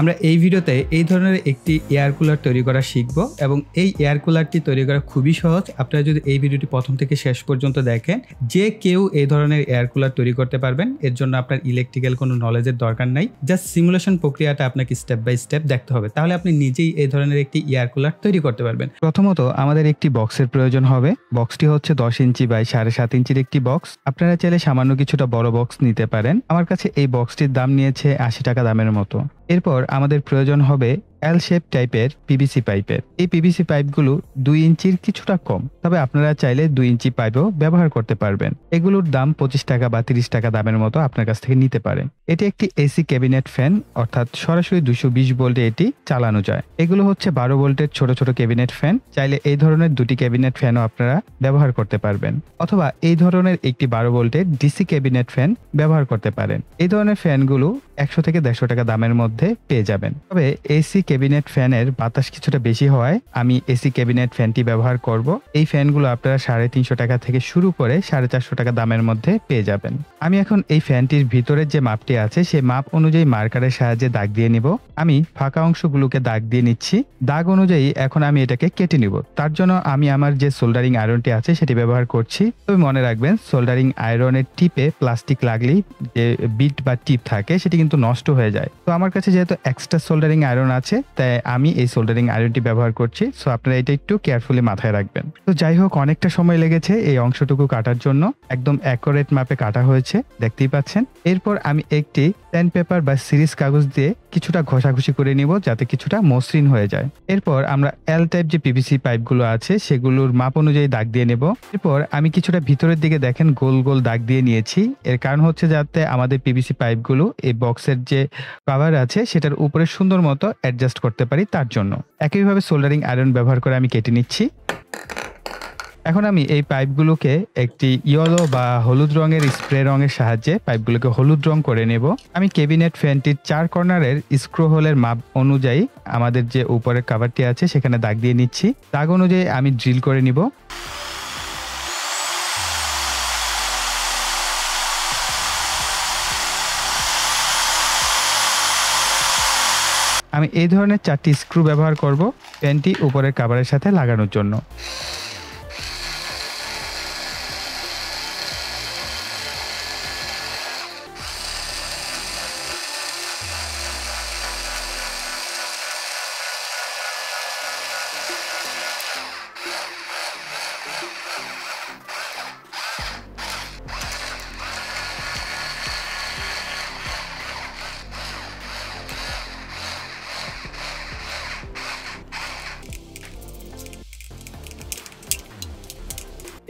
আমরা এই ভিডিওতে এই ধরনের একটি এয়ার কুলার তৈরি করা শিখব এবং এই এয়ার কুলারটি তৈরি করা খুবই সহজ। আপনারা যদি এই ভিডিওটি প্রথম থেকে শেষ পর্যন্ত দেখেন, যে কেউ এই ধরনের এয়ার কুলার তৈরি করতে পারবেন, এর জন্য আপনার ইলেকট্রিক্যাল কোনো নলেজের দরকার নাই। জাস্ট সিমুলেশন প্রক্রিয়াটা আপনাকে স্টেপ বাই স্টেপ দেখতে হবে। তাহলে আপনি নিজেই এই ধরনের একটি এয়ার কুলার তৈরি করতে পারবেন। প্রথমত আমাদের একটি বক্সের প্রয়োজন হবে। বক্সটি হচ্ছে দশ ইঞ্চি বাই সাড়ে সাত ইঞ্চির একটি বক্স আপনারা চাইলে সামান্য কিছুটা বড় বক্স নিতে পারেন। আমার কাছে এই বক্সটির দাম নিয়েছে আশি টাকা দামের মতো। এরপর আমাদের প্রয়োজন হবে এল শেপ টাইপের পিভিসি পাইপের এই পিভিসি পাইপগুলো দুই ইঞ্চির কিছুটা কম, তবে আপনারা চাইলে দুই ইঞ্চি পাইপও ব্যবহার করতে পারবেন। এগুলোর দাম পঁচিশ টাকা বা তিরিশ টাকা দামের মতো আপনার কাছ থেকে নিতে পারেন। এটি একটি এসি ক্যাবিনেট ফ্যান অর্থাৎ সরাসরি দুশো বিশ ভোল্টে এটি চালানো যায়। এগুলো হচ্ছে বারো ভোল্টের ছোট ছোট ক্যাবিনেট ফ্যান চাইলে এই ধরনের দুটি ক্যাবিনেট ফ্যানও আপনারা ব্যবহার করতে পারবেন। অথবা এই ধরনের একটি বারো ভোল্টের ডিসি ক্যাবিনেট ফ্যান ব্যবহার করতে পারেন। এই ধরনের ফ্যানগুলো একশো থেকে দেড়শো টাকা দামের মধ্যে পেয়ে যাবেন। তবে এসি ক্যাবিনেট ফ্যানের বাতাস কিছুটা বেশি হওয়ায় আমি এসি ক্যাবিনেট ফ্যানটি ব্যবহার করব। এই ফ্যানগুলো আপনারা সাড়ে তিনশো টাকা থেকে শুরু করে সাড়ে চারশো টাকা দামের মধ্যে পেয়ে যাবেন। আমি এখন এই ফ্যানটির ভিতরের যে মাপটি আছে সেই মাপ অনুযায়ী মার্কারের সাহায্যে দাগ দিয়ে নিব। আমি ফাঁকা অংশগুলোকে দাগ দিয়ে নিচ্ছি। দাগ অনুযায়ী এখন আমি এটাকে কেটে নিব। তার জন্য আমি আমার যে সোল্ডারিং আয়রনটি আছে, সেটি ব্যবহার করছি। তবে মনে রাখবেন, সোল্ডারিং আয়রনের টিপে প্লাস্টিক লাগলেই যে বিট বা টিপ থাকে, সেটি কিন্তু নষ্ট হয়ে যায়। তো আমার কাছে যেহেতু এক্সট্রা সোল্ডারিং আয়রন আছে, তাই আমি এই সোল্ডারিং আয়রনটি ব্যবহার করছি। সো আপনারা এটা একটু কেয়ারফুলি মাথায় রাখবেন। তো যাই হোক, অনেকটা সময় লেগেছে এই অংশটুকু কাটার জন্য। একদম অ্যাকোরেট মাপে কাটা হয়েছে, দেখতেই পাচ্ছেন। এরপর আমি একটি পেন পেপার বা সিরিজ কাগজ দিয়ে কিছুটা ঘষাঘষি করে নিব, যাতে কিছুটা মসৃণ হয়ে যায়। এরপর আমরা এল টাইপ যে পিভিসি পাইপগুলো আছে, সেগুলোর মাপ অনুযায়ী দাগ দিয়ে নেব। এরপর আমি কিছুটা ভিতরের দিকে দেখেন, গোল গোল দাগ দিয়ে নিয়েছি। এর কারণ হচ্ছে যাতে আমাদের পিভিসি পাইপগুলো এই বক্সের যে কভার আছে, সেটার উপরে সুন্দর মতো অ্যাডজাস্ট করতে পারি তার জন্য। একইভাবে সোল্ডারিং আয়রন ব্যবহার করে আমি কেটে নিচ্ছি। এখন আমি এই পাইপগুলোকে একটি ইয়েলো বা হলুদ রঙের স্প্রে রঙের সাহায্যে পাইপগুলোকে হলুদ রং করে নেব। আমি কেবিনেট ফ্যানটির চার কর্নারের স্ক্রু হোলের মাপ অনুযায়ী আমাদের যে উপরের কাভারটি আছে, সেখানে দাগ দিয়ে নিচ্ছি। দাগ অনুযায়ী আমি ড্রিল করে নিব। আমি এই ধরনের চারটি স্ক্রু ব্যবহার করব প্যান্টটি উপরের কাভারের সাথে লাগানোর জন্য।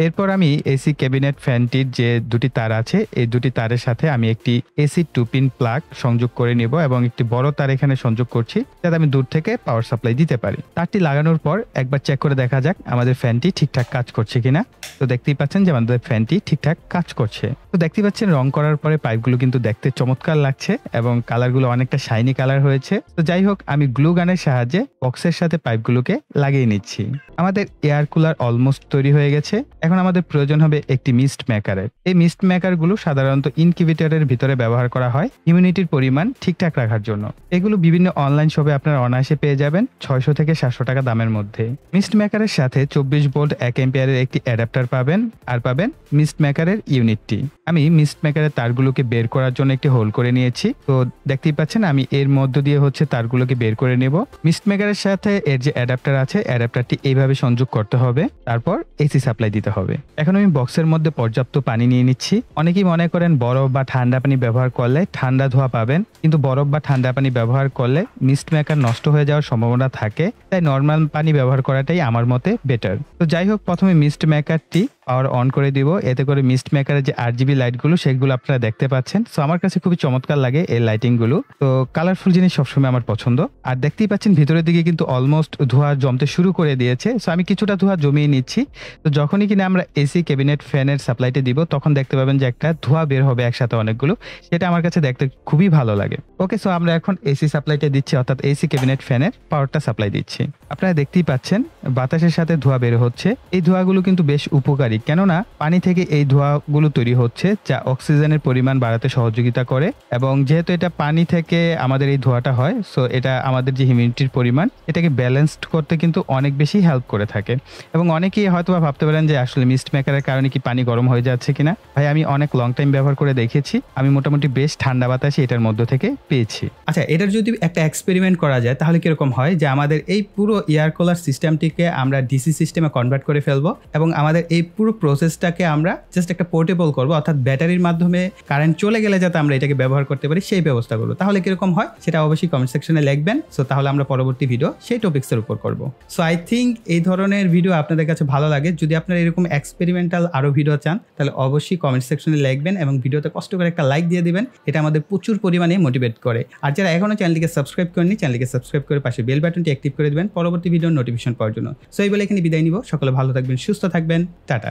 এরপর আমি এসি ক্যাবিনেট ফ্যানটির যে দুটি তার আছে, এই দুটি তারের সাথে আমি একটি এসি টু পিন প্লাগ সংযোগ করে নিব এবং একটি বড় তার এখানে সংযোগ করছি যাতে আমি দূর থেকে পাওয়ার সাপ্লাই দিতে পারি। তারটি লাগানোর পর একবার চেক করে দেখা যাক আমাদের ফ্যানটি ঠিকঠাক কাজ করছে কিনা। তো দেখতেই পাচ্ছেন যে আমাদের ফ্যানটি ঠিকঠাক কাজ করছে। তো দেখতেই পাচ্ছেন রং করার পরে পাইপগুলো কিন্তু দেখতে চমৎকার লাগছে এবং কালারগুলো অনেকটা শাইনি কালার হয়েছে। তো যাই হোক, আমি গ্লু গানের সাহায্যে বক্সের সাথে পাইপগুলোকে লাগিয়ে নিচ্ছি। আমাদের এয়ার কুলার অলমোস্ট তৈরি হয়ে গেছে। এখন আমাদের প্রয়োজন হবে একটি মিস্ট মেকারের এই মিস্ট মেকারগুলো সাধারণত ইনকিউবেটরের ভিতরে ব্যবহার করা হয় ইমিউনিটির পরিমাণ ঠিকঠাক রাখার জন্য। এগুলো বিভিন্ন অনলাইন শপে আপনারা অনায়াসে পেয়ে যাবেন ছয়শো থেকে সাতশো টাকা দামের মধ্যে। মিস্ট মেকারের সাথে চব্বিশ ভোল্ট এক এম্পিয়ারের একটি অ্যাডাপ্টার পাবেন, আর পাবেন মিস্ট মেকারের ইউনিটটি আমি মিস্ট মেকারের তারগুলোকে বের করার জন্য একটি হোল করে নিয়েছি। তো দেখতেই পাচ্ছেন আমি এর মধ্য দিয়ে হচ্ছে তারগুলোকে বের করে নেব। মিস্ট মেকারের সাথে এর যে অ্যাডাপ্টার আছে অ্যাডাপ্টারটি এইভাবে সংযোগ করতে হবে। তারপর এসি সাপ্লাই দিতে হবে। এখন আমি বক্সের মধ্যে পর্যাপ্ত পানি নিয়ে নিচ্ছি। অনেকেই মনে করেন বরফ বা ঠান্ডা পানি ব্যবহার করলে ঠান্ডা ধোয়া পাবেন। কিন্তু বরফ বা ঠান্ডা পানি ব্যবহার করলে মিস্ট মেকার নষ্ট হয়ে যাওয়ার সম্ভাবনা থাকে। তাই নর্মাল পানি ব্যবহার করাটাই আমার মতে বেটার তো যাই হোক, প্রথমে মিস্ট মেকারটি পাওয়ার অন করে দিব। এতে করে মিস্ট মেকারের যে আর জিবি লাইটগুলো সেগুলো আপনারা দেখতে পাচ্ছেন। সো আমার কাছে খুবই চমৎকার লাগে এই লাইটিংগুলো তো কালারফুল জিনিস সবসময় আমার পছন্দ। আর দেখতেই পাচ্ছেন ভিতরের দিকে কিন্তু অলমোস্ট ধোয়া জমতে শুরু করে দিয়েছে। সো আমি কিছুটা ধোয়া জমিয়ে নিচ্ছি। তো, যখনই কিনা আমরা এসি ক্যাবিনেট ফ্যানের সাপ্লাইটা দিব, তখন দেখতে পাবেন যে একটা ধোঁয়া বের হবে একসাথে অনেকগুলো। সেটা আমার কাছে দেখতে খুবই ভালো লাগে। ওকে সো আমরা এখন এসি সাপ্লাইটা দিচ্ছি, অর্থাৎ এসি ক্যাবিনেট ফ্যানের পাওয়ারটা সাপ্লাই দিচ্ছি। আপনারা দেখতেই পাচ্ছেন, বাতাসের সাথে ধোঁয়া বের হচ্ছে। এই ধোঁয়াগুলো কিন্তু বেশ উপকারী। কেননা, পানি থেকে এই ধোঁয়াগুলো তৈরি হচ্ছে যা অক্সিজেনের পরিমাণ বাড়াতে সহযোগিতা করে এবং যেহেতু এটা পানি থেকে আমাদের এই ধোঁয়াটা হয় সো এটা আমাদের যে হিউমিডিটির পরিমাণ, এটাকে ব্যালেন্সড করতে কিন্তু অনেক বেশি হেল্প করে থাকে। এবং অনেকেই হয়তো ভাবতে পারেন যে, আসলে মিস্ট মেকারের কারণে কি পানি গরম হয়ে যাচ্ছে কিনা? ভাই, আমি অনেক লং টাইম ব্যবহার করে দেখেছি। আমি মোটামুটি বেশ ঠান্ডা বাতাসই এটার মধ্য থেকে পেয়েছি। আচ্ছা এটার যদি একটা এক্সপেরিমেন্ট করা যায়, তাহলে কীরকম হয়? যে আমাদের এই পুরো এয়ার কুলার সিস্টেমটিকে আমরা ডিসি সিস্টেমে কনভার্ট করে ফেলব এবং আমাদের এই পুরো প্রসেসটাকে আমরা জাস্ট একটা পোর্টেবল করব, অর্থাৎ ব্যাটারির মাধ্যমে কারেন্ট চলে গেলে যাতে আমরা এটাকে ব্যবহার করতে পারি, সেই ব্যবস্থা করব। তাহলে কীরকম হয়? সেটা অবশ্যই কমেন্ট সেকশনে লিখবেন। সো তাহলে আমরা পরবর্তী ভিডিও সেই টপিক্সের উপর করব। সো আই থিঙ্ক এই ধরনের ভিডিও আপনাদের কাছে ভালো লাগে। যদি আপনারা এরকম এক্সপেরিমেন্টাল আরও ভিডিও চান, তাহলে অবশ্যই কমেন্ট সেকশনে লিখবেন এবং ভিডিওতে কষ্ট করে একটা লাইক দিয়ে দিবেন। এটা আমাদের প্রচুর পরিমাণে মোটিভেট করে। আর যারা এখনও চ্যানেলটিকে সাবস্ক্রাইব করেনি চ্যানেলটিকে সাবস্ক্রাইব করে পাশে বেল বাটনটি অ্যাক্টিভ করে দেবেন পরবর্তী ভিডিওর নোটিফিকেশন পাওয়ার জন্য। সো এই বলে এখানে বিদায় নিব। সকলে ভালো থাকবেন, সুস্থ থাকবেন। টাটা।